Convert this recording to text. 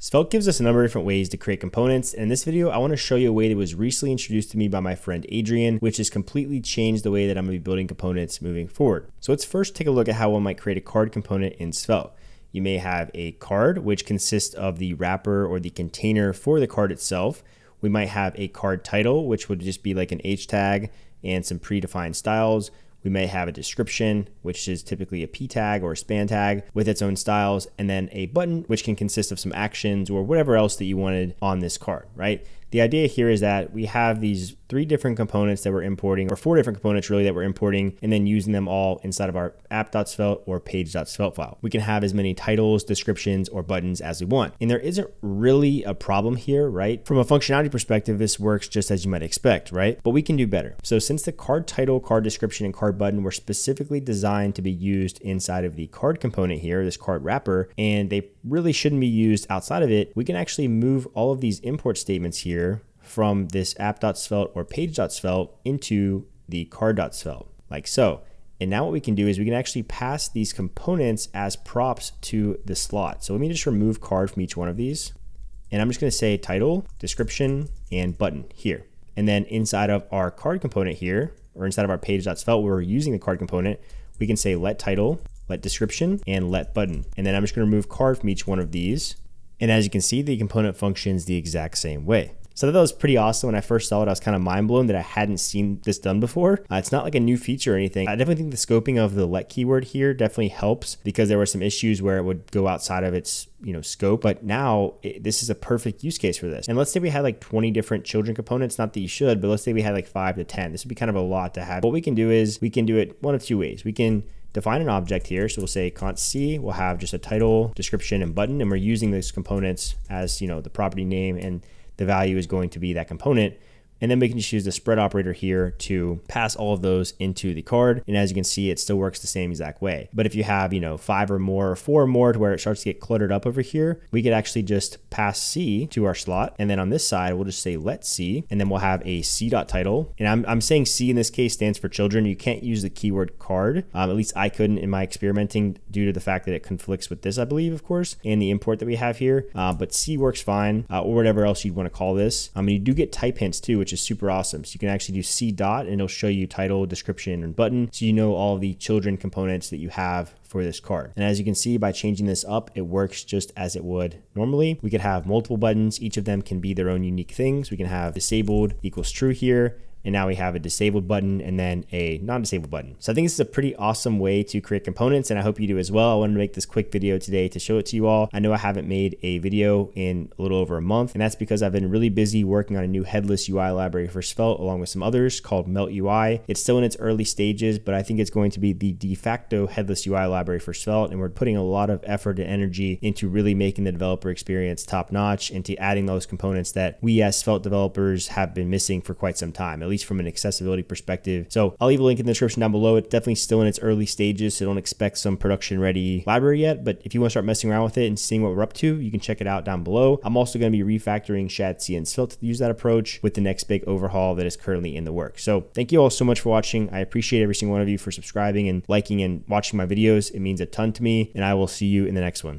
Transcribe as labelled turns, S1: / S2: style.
S1: Svelte gives us a number of different ways to create components. And in this video, I want to show you a way that was recently introduced to me by my friend Adrian, which has completely changed the way that I'm going to be building components moving forward. So let's first take a look at how one might create a card component in Svelte. You may have a card, which consists of the wrapper or the container for the card itself. We might have a card title, which would just be like an H tag and some predefined styles. We may have a description, which is typically a P tag or a span tag with its own styles, and then a button, which can consist of some actions or whatever else that you wanted on this card, right? The idea here is that we have these three different components that we're importing, or four different components really that we're importing, and then using them all inside of our app.svelte or page.svelte file. We can have as many titles, descriptions, or buttons as we want. And there isn't really a problem here, right? From a functionality perspective, this works just as you might expect, right? But we can do better. So since the card title, card description, and card button were specifically designed to be used inside of the card component here, this card wrapper, and they really shouldn't be used outside of it, we can actually move all of these import statements here from this app.svelte or page.svelte into the card.svelte, like so. And now what we can do is we can actually pass these components as props to the slot. So let me just remove card from each one of these. And I'm just gonna say title, description, and button here. And then inside of our card component here, or inside of our page.svelte where we're using the card component, we can say let title, let description, and let button. And then I'm just gonna remove card from each one of these. And as you can see, the component functions the exact same way. So that was pretty awesome. When I first saw it, I was kind of mind blown that I hadn't seen this done before. Uh, it's not like a new feature or anything. I definitely think the scoping of the let keyword here definitely helps because there were some issues where it would go outside of its you know scope but now it, this is a perfect use case for this and let's say we had like 20 different children components not that you should but let's say we had like 5 to 10 this would be kind of a lot to have what we can do is we can do it one of two ways we can define an object here. So we'll say const c, we'll have just a title, description, and button, and we're using these components as, you know, the property name and the value is going to be that component. And then we can just use the spread operator here to pass all of those into the card. And as you can see, it still works the same exact way. But if you have, you know, five or more or four or more to where it starts to get cluttered up over here, we could actually just pass C to our slot. And then on this side, we'll just say let's C, and then we'll have a C dot title. And I'm, I'm saying C in this case stands for children. You can't use the keyword card. Um, at least I couldn't in my experimenting due to the fact that it conflicts with this, I believe, of course, and the import that we have here. Uh, but C works fine, uh, or whatever else you'd want to call this. I um, mean, you do get type hints too, which is super awesome. So you can actually do C dot and it'll show you title, description, and button. So you know all the children components that you have for this card. And as you can see by changing this up, it works just as it would normally. We could have multiple buttons. Each of them can be their own unique things. We can have disabled equals true here and now we have a disabled button and then a non-disabled button. So I think this is a pretty awesome way to create components and I hope you do as well. I wanted to make this quick video today to show it to you all. I know I haven't made a video in a little over a month and that's because I've been really busy working on a new headless UI library for Svelte along with some others called Melt UI. It's still in its early stages, but I think it's going to be the de facto headless UI library for Svelte and we're putting a lot of effort and energy into really making the developer experience top notch and to adding those components that we as Svelte developers have been missing for quite some time at least from an accessibility perspective. So I'll leave a link in the description down below. It's definitely still in its early stages, so don't expect some production ready library yet. But if you want to start messing around with it and seeing what we're up to, you can check it out down below. I'm also going to be refactoring shadcn-svelte to use that approach with the next big overhaul that is currently in the works. So thank you all so much for watching. I appreciate every single one of you for subscribing and liking and watching my videos. It means a ton to me, and I will see you in the next one.